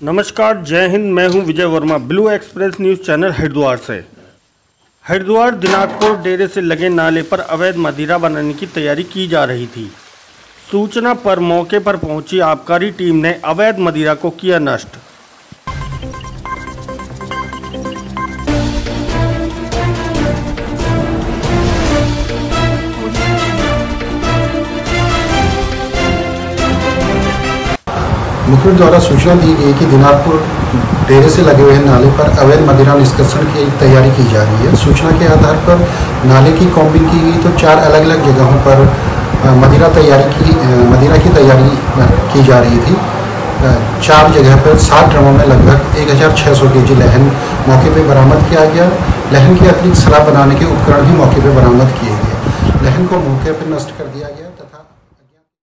नमस्कार, जय हिंद, मैं हूँ Vijay Verma, blue express news channel Haridwar से। हरिद्वार दिनाजपुर डेरे से लगे नाले पर अवैध मदिरा बनाने की तैयारी की जा रही थी। सूचना पर मौके पर पहुँची आबकारी टीम ने अवैध मदिरा को किया नष्ट। मुखबिर द्वारा सूचना दी गई कि दिनाजपुर डेरे से लगे हुए नाले पर अवैध मदिरा निष्कर्षण की तैयारी की जा रही है। सूचना के आधार पर नाले की कॉम्बिंग की गई तो चार अलग अलग जगहों पर मदिरा तैयारी की मदिरा की तैयारी की जा रही थी। चार जगह पर सात ड्रमों में लगभग 1600 केजी लहन मौके पर बरामद किया गया। लहन के अतिरिक्त शराब बनाने के उपकरण भी मौके पर बरामद किए गए। लहन को मौके पर नष्ट कर दिया गया तथा